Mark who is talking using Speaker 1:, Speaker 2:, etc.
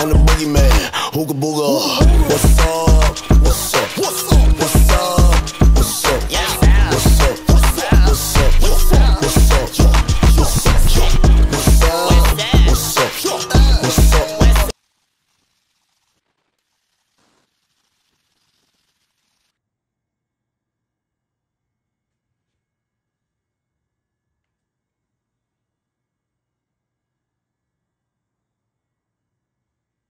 Speaker 1: I'm the boogeyman, hooga booga. What's up?